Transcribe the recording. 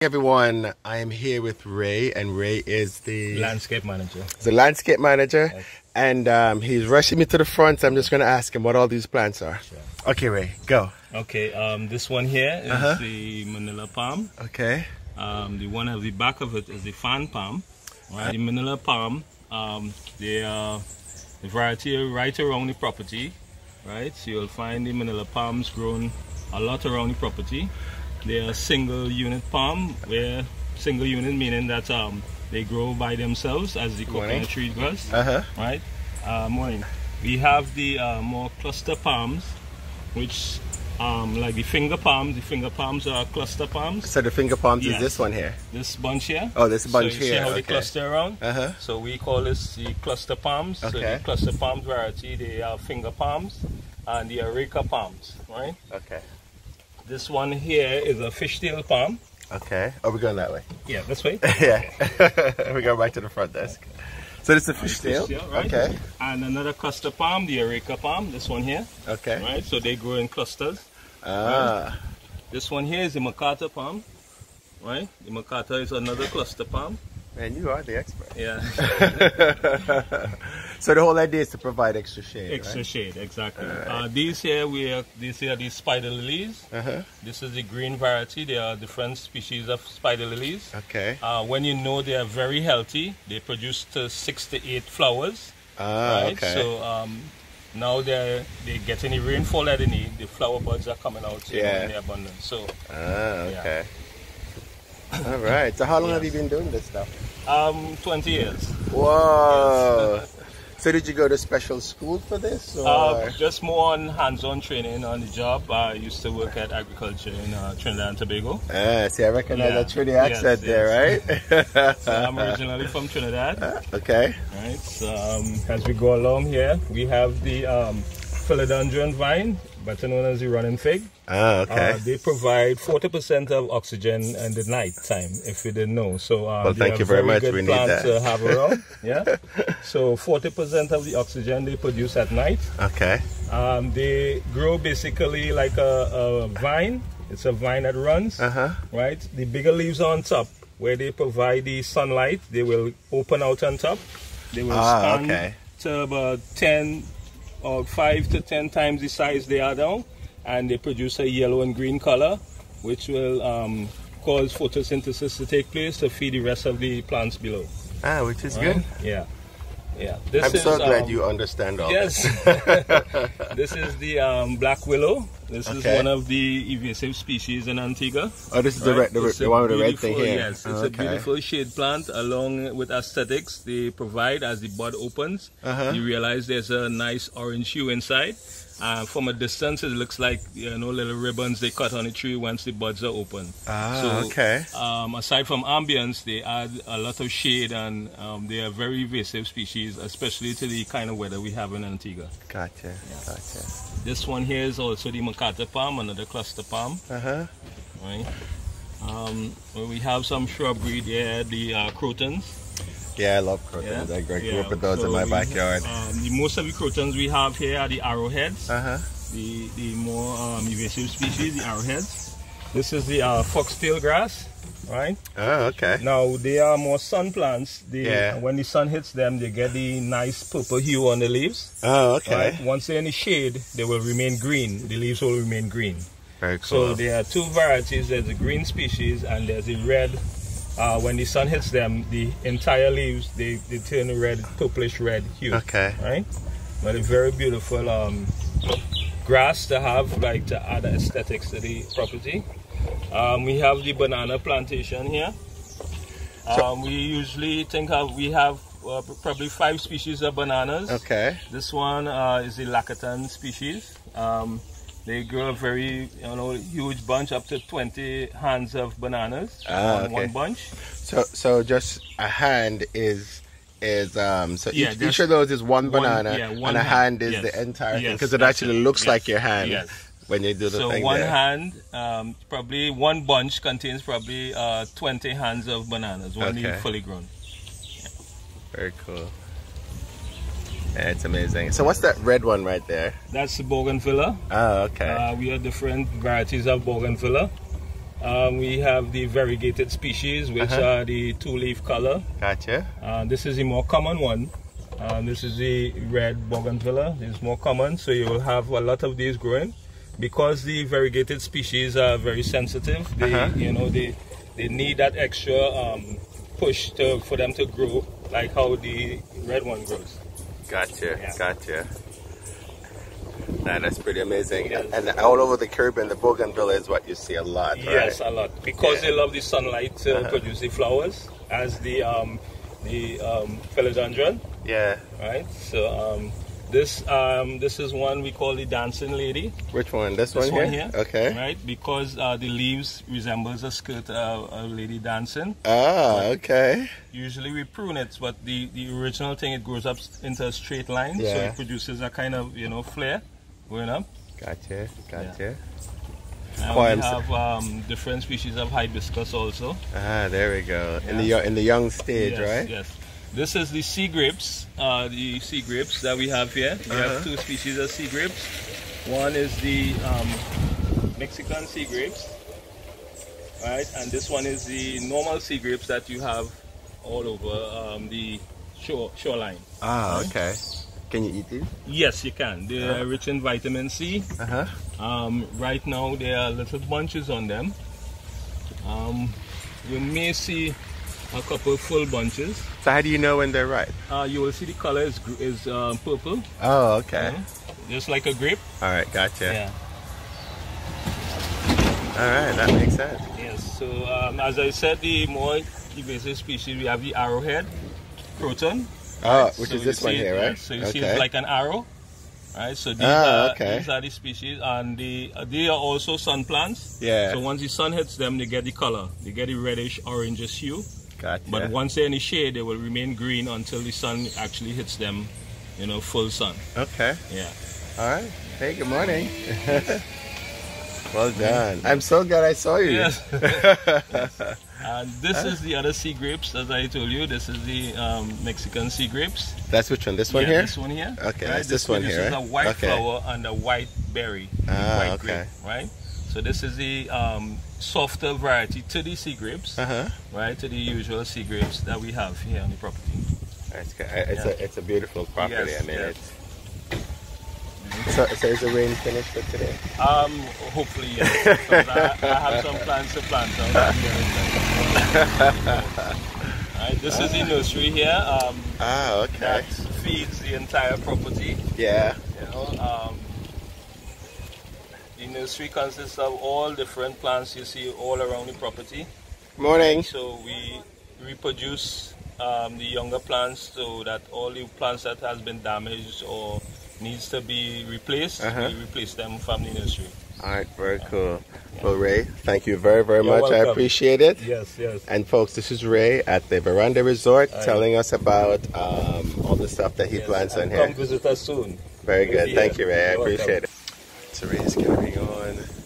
everyone i am here with ray and ray is the landscape manager. the landscape manager yes. and um, he's rushing me to the front. So i'm just going to ask him what all these plants are. Sure. okay ray go. Okay um, this one here is uh -huh. the manila palm. Okay. Um, the one at the back of it is the fan palm. Right the manila palm um, they are a variety right around the property right? So you'll find the manila palms grown a lot around the property they are single unit palm, where single unit meaning that um, they grow by themselves as the coconut tree does. Uh-huh. Right? Uh, morning. We have the uh, more cluster palms, which um, like the finger palms. The finger palms are cluster palms. So the finger palms yes. is this one here? This bunch here. Oh, this bunch so here. See how okay. they cluster around? Uh-huh. So we call this the cluster palms. Okay. So the cluster palms variety, they are finger palms and the areca palms, right? Okay. This one here is a fishtail palm. Okay. Are we going that way? Yeah, this way. yeah. we go right to the front desk. So this is a fishtail. Fish right? Okay. And another cluster palm, the areca palm, this one here. Okay. Right, so they grow in clusters. Ah. Right? This one here is the MacArthur palm. Right? The MacArthur is another cluster palm. Man, you are the expert. Yeah. so the whole idea is to provide extra shade. Extra right? shade, exactly. Right. Uh, these here we are, these here are the spider lilies. Uh -huh. This is the green variety. There are different species of spider lilies. Okay. Uh, when you know they are very healthy, they produce six to eight flowers. Ah, right? okay. So um, now they're they get any rainfall that they need. The flower buds are coming out yeah. in abundance. So. Ah, okay. Yeah. All right. So how long yes. have you been doing this stuff? Um, 20 years. Whoa. Yes. So did you go to special school for this? Uh, just more on hands-on training on the job. I used to work at agriculture in uh, Trinidad and Tobago. Ah, see, I recognize yeah. that Trinidad accent yes, there, right? so I'm originally from Trinidad. okay. Right. So um, as we go along here, we have the um, philodendron vine better known as the running fig. Ah, okay. Uh, they provide 40% of oxygen in the night time, if you didn't know. So, uh, well, thank you very, much. Good we need that. to have around. yeah. So, 40% of the oxygen they produce at night. Okay. Um, they grow basically like a, a, vine. It's a vine that runs. Uh-huh. Right. The bigger leaves on top, where they provide the sunlight, they will open out on top. They will ah, stand okay. to about 10 or five to ten times the size they are now, and they produce a yellow and green color, which will um, cause photosynthesis to take place to feed the rest of the plants below. Ah, which is right? good. Yeah. Yeah, this I'm is, so glad um, you understand all yes. this is the um, black willow. This okay. is one of the invasive species in Antigua. Oh, this is right? the, red, the, the one with the red thing here. Yes, it's oh, okay. a beautiful shade plant along with aesthetics they provide as the bud opens. Uh -huh. You realize there's a nice orange hue inside. Uh, from a distance, it looks like you know little ribbons they cut on the tree once the buds are open. Ah, so, okay. Um, aside from ambience, they add a lot of shade, and um, they are very invasive species, especially to the kind of weather we have in Antigua. Gotcha. Yeah. Gotcha. This one here is also the MacArthur palm, another cluster palm. Uh huh. Right. Um, we have some shrubbery there, the uh, crotons. Yeah, I love crotons. Yeah. I grew yeah. up with those so in my backyard. Um, the, most of the crotons we have here are the arrowheads. Uh-huh. The, the more um, invasive species, the arrowheads. This is the uh, foxtail grass, right? Oh, okay. Now, they are more sun plants. They, yeah. When the sun hits them, they get the nice purple hue on the leaves. Oh, okay. Right? Once they're in the shade, they will remain green. The leaves will remain green. Very cool. So there are two varieties. There's a green species and there's a red uh, when the sun hits them, the entire leaves they, they turn a red, purplish red hue. Okay. Right. But a very beautiful um, grass to have, like to add aesthetics to the property. Um, we have the banana plantation here. Um, we usually think of we have uh, probably five species of bananas. Okay. This one uh, is the Lacatan species. Um, they grow a very, you know, huge bunch, up to 20 hands of bananas ah, on okay. one bunch. So, so just a hand is is um so yeah, each, each of those is one, one banana yeah, one and a hand, hand is yes. the entire yes, thing because it actually looks yes. like your hand when you do the so thing one there. hand um, probably one bunch contains probably uh, 20 hands of bananas when okay. fully grown yeah. very cool yeah, it's amazing. So what's that red one right there? That's the bougainvillea. Oh, okay. Uh, we have different varieties of bougainvillea. Um, we have the variegated species, which Uh-huh. are the two-leaf color. Gotcha. Uh, this is the more common one. Um, this is the red bougainvillea. It's more common, so you will have a lot of these growing. Because the variegated species are very sensitive, they, Uh-huh. you know, they they need that extra um, push to for them to grow, like how the red one grows. Gotcha. Yeah. Gotcha. Nah, that's pretty amazing. And all over the Caribbean, the bougainvillea is what you see a lot, Yes, a lot because Yeah. they love the sunlight to Uh-huh. produce the flowers, as the um, the um, philodendron, Yeah. right? So um, this um, this is one we call the dancing lady. Which one? This, This one, here? Okay. Right, because uh, the leaves resembles a skirt of a lady dancing. Ah, okay. Usually we prune it, but the, the original thing it grows up into a straight line, so it produces a kind of you know flare going up. Gotcha. Gotcha. And Why, we have um, different species of hibiscus also. Ah, there we go. In the in the young stage, yes, right? Yes. This is the sea grapes, uh, the sea grapes that we have here. We Uh-huh. have two species of sea grapes. One is the um, Mexican sea grapes, right? And this one is the normal sea grapes that you have all over um, the shore shoreline. Ah, Right. okay. Can you eat these? Yes, you can. They are rich in vitamin C. Uh huh. Um, right now, there are little bunches on them. Um, you may see a couple full bunches. So how do you know when they're ripe? Uh, you will see the color is, is um, purple, Oh, okay. Mhm. just like a grape. All right, gotcha. Yeah. All right, that makes sense. Yes. So um, as I said, the more invasive species we have the arrowhead croton. Oh, right? which So is this one see here, yeah, right? So you see okay. it's like an arrow, right? So these Ah, are these are the species, and the uh, they are also sun plants. yeah. So once the sun hits them, they get the color. They get the reddish orangish hue. Gotcha. But once they're in the shade, they will remain green until the sun actually hits them, you know, full sun. okay. Yeah. All right. Hey, good morning. well done. I'm so glad I saw you. Yes. and this is the other sea grapes, as I told you. This is the um, Mexican sea grapes. That's which one? This one Yeah, here? This one here. Okay, Right? that's this one here, produces right? a white Okay. flower and a white berry. Ah, white okay. grape, right? So this is the um, softer variety to the sea grapes, Uh huh. right? To the usual sea grapes that we have here on the property. It's, it's Yeah. a it's a beautiful property. Yes, I mean, it's. So, so is the rain finished for today? Um, hopefully, yes. I, I have some plans to plant out here. Right, this is the nursery here. Um, Ah, okay. that feeds the entire property. Yeah. You know, um, the nursery consists of all different plants you see all around the property. Morning. So we reproduce um, the younger plants so that all the plants that has been damaged or needs to be replaced, Uh-huh. we replace them from the nursery. All right, very cool. Well, Ray, thank you very, very You're much. I appreciate it. Yes, yes. And folks, this is Ray at the Verandah Resort Aye. telling us about um, all the stuff that he yes. plants on here. Come visit us soon. Very good. Yeah. Thank you, Ray. I You're welcome. appreciate it. So Ray's carrying on